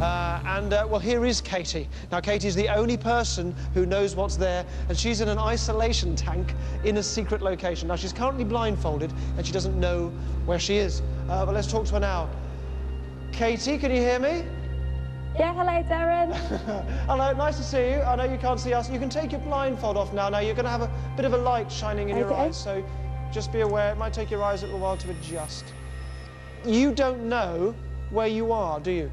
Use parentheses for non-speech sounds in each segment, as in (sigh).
Uh, and, uh, well, here is Katie. Now, Katie's the only person who knows what's there, and she's in an isolation tank in a secret location. Now, she's currently blindfolded, and she doesn't know where she is. Uh, but let's talk to her now. Katie, can you hear me? Yeah, hello, Derren. (laughs) Hello, nice to see you. I know you can't see us. You can take your blindfold off now. Now, you're going to have a bit of a light shining in your eyes, so just be aware. It might take your eyes a little while to adjust. You don't know where you are, do you?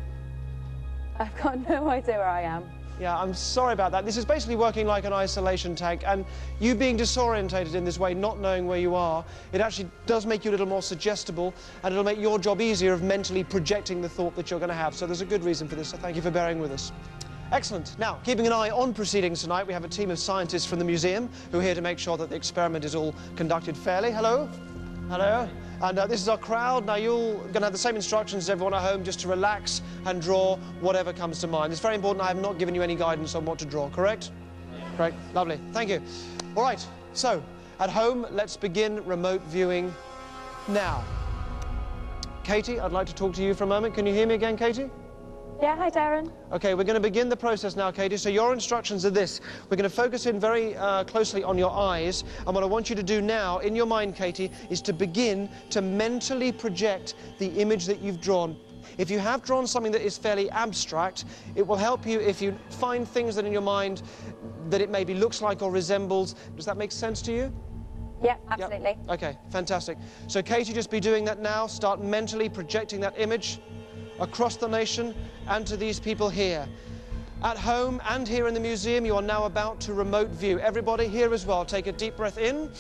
I've got no idea where I am. Yeah, I'm sorry about that. This is basically working like an isolation tank, and you being disorientated in this way, not knowing where you are, it actually does make you a little more suggestible, and it'll make your job easier of mentally projecting the thought that you're going to have. So there's a good reason for this, so thank you for bearing with us. Excellent. Now, keeping an eye on proceedings tonight, we have a team of scientists from the museum who are here to make sure that the experiment is all conducted fairly. Hello? Hello? And uh, this is our crowd. Now, you're going to have the same instructions as everyone at home, just to relax and draw whatever comes to mind. It's very important I have not given you any guidance on what to draw, correct? Correct. Lovely. Thank you. All right. So, at home, let's begin remote viewing now. Katie, I'd like to talk to you for a moment. Can you hear me again, Katie? Yeah, hi, Derren. Okay, we're going to begin the process now, Katie. So your instructions are this. We're going to focus in very uh, closely on your eyes. And what I want you to do now, in your mind, Katie, is to begin to mentally project the image that you've drawn. If you have drawn something that is fairly abstract, it will help you if you find things that in your mind that it maybe looks like or resembles. Does that make sense to you? Yeah, Yep. absolutely. Okay, fantastic. So Katie, just be doing that now. Start mentally projecting that image across the nation and to these people here. At home and here in the museum, you are now about to remote view. Everybody here as well, take a deep breath in.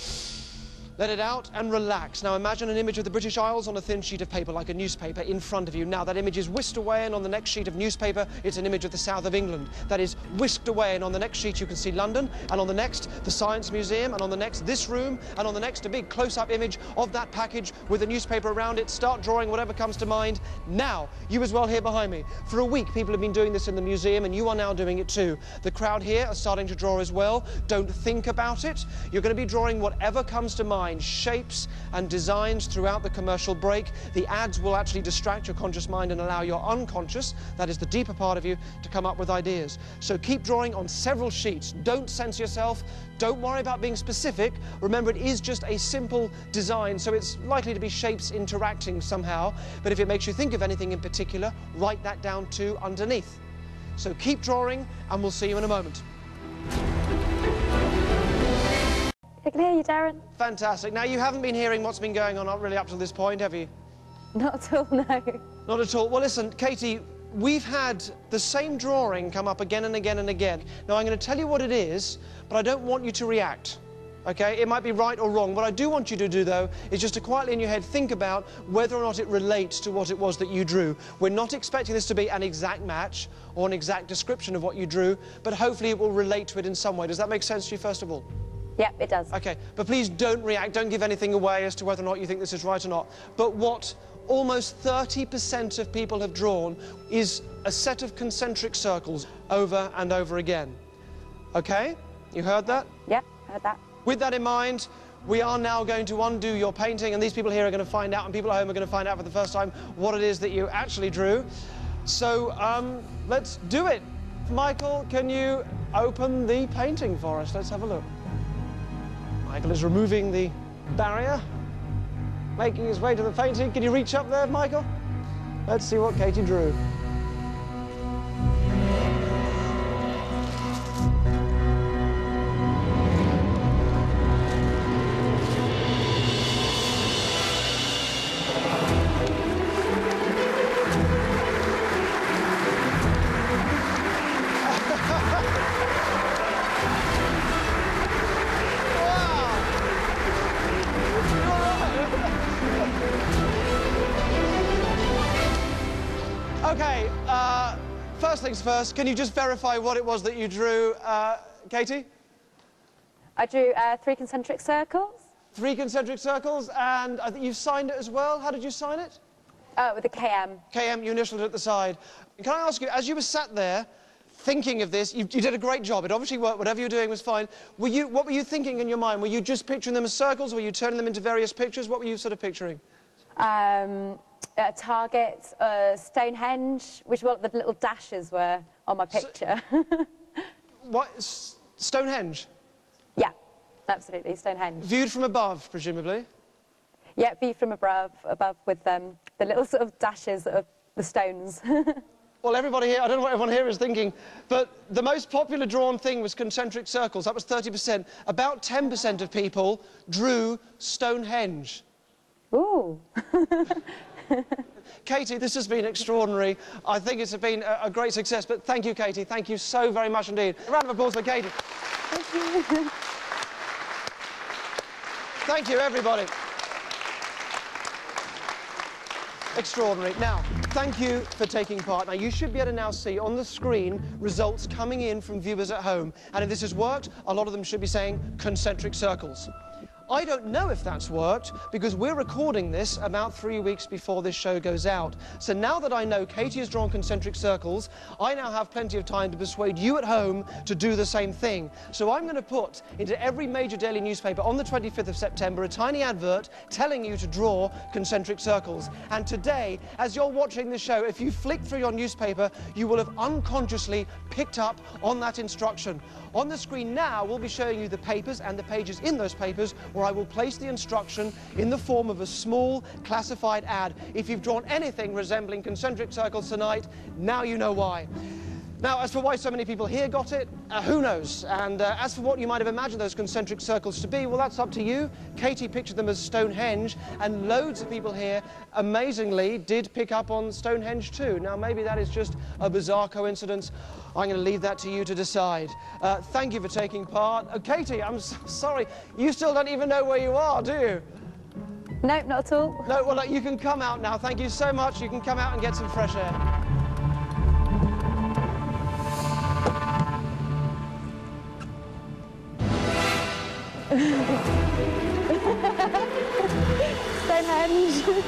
Let it out and relax. Now imagine an image of the British Isles on a thin sheet of paper, like a newspaper, in front of you. Now that image is whisked away, and on the next sheet of newspaper, it's an image of the south of England. That is whisked away, and on the next sheet, you can see London, and on the next, the Science Museum, and on the next, this room, and on the next, a big close-up image of that package with a newspaper around it. Start drawing whatever comes to mind. Now, you as well here behind me. For a week, people have been doing this in the museum, and you are now doing it too. The crowd here are starting to draw as well. Don't think about it. You're going to be drawing whatever comes to mind, shapes and designs throughout the commercial break. The ads will actually distract your conscious mind and allow your unconscious, that is the deeper part of you, to come up with ideas. So keep drawing on several sheets. Don't censor yourself. Don't worry about being specific. Remember, it is just a simple design, so it's likely to be shapes interacting somehow. But if it makes you think of anything in particular, write that down too underneath. So keep drawing, and we'll see you in a moment. I can hear you, Derren. Fantastic. Now, you haven't been hearing what's been going on really up to this point, have you? Not at all, no. Not at all. Well, listen, Katie, we've had the same drawing come up again and again and again. Now, I'm going to tell you what it is, but I don't want you to react. Okay? It might be right or wrong. What I do want you to do, though, is just to quietly in your head think about whether or not it relates to what it was that you drew. We're not expecting this to be an exact match or an exact description of what you drew, but hopefully it will relate to it in some way. Does that make sense to you, first of all? Yep, it does. Okay, but please don't react, don't give anything away as to whether or not you think this is right or not. But what almost 30% of people have drawn is a set of concentric circles over and over again. Okay? You heard that? Yep, heard that. With that in mind, we are now going to undo your painting, and these people here are going to find out, and people at home are going to find out for the first time what it is that you actually drew. So um, let's do it. Michael, can you open the painting for us? Let's have a look. Michael is removing the barrier, making his way to the painting. Can you reach up there, Michael? Let's see what Katie drew. First things first, can you just verify what it was that you drew, uh, Katie? I drew uh, three concentric circles Three concentric circles, and I think you've signed it as well. How did you sign it? uh, with a KM. KM, you initialed it at the side. Can I ask you, as you were sat there thinking of this, you, you did a great job. It obviously worked. Whatever you were doing was fine. Were you, what were you thinking in your mind? Were you just picturing them as circles? Or were you turning them into various pictures? What were you sort of picturing? Um, uh, Target, uh, Stonehenge, which what the little dashes were on my picture. (laughs) What? S- Stonehenge? yeah, absolutely, Stonehenge. Viewed from above, presumably. Yeah, viewed from above, above with um, the little sort of dashes of the stones. (laughs) Well, everybody here, I don't know what everyone here is thinking, but the most popular drawn thing was concentric circles. That was 30%. About 10% of people drew Stonehenge. Ooh. (laughs) (laughs) Katie, this has been extraordinary. I think it's been a, a great success, but thank you, Katie. Thank you so very much indeed. A round of applause for Katie. (laughs) Thank you, everybody. Extraordinary. Now, thank you for taking part. Now, you should be able to now see on the screen results coming in from viewers at home. And if this has worked, a lot of them should be saying concentric circles. I don't know if that's worked because we're recording this about three weeks before this show goes out. So now that I know Katie has drawn concentric circles, I now have plenty of time to persuade you at home to do the same thing. So I'm going to put into every major daily newspaper on the 25th of September a tiny advert telling you to draw concentric circles. And today, as you're watching the show, if you flick through your newspaper, you will have unconsciously picked up on that instruction. On the screen now, we'll be showing you the papers and the pages in those papers where I will place the instruction in the form of a small classified ad. If you've drawn anything resembling concentric circles tonight, now you know why. Now, as for why so many people here got it, uh, who knows? And uh, as for what you might have imagined those concentric circles to be, well, that's up to you. Katie pictured them as Stonehenge, and loads of people here, amazingly, did pick up on Stonehenge too. Now, maybe that is just a bizarre coincidence. I'm going to leave that to you to decide. Uh, thank you for taking part. Uh, Katie, I'm so sorry. You still don't even know where you are, do you? no, not at all. No, well, look, you can come out now. Thank you so much. You can come out and get some fresh air. Stonehenge.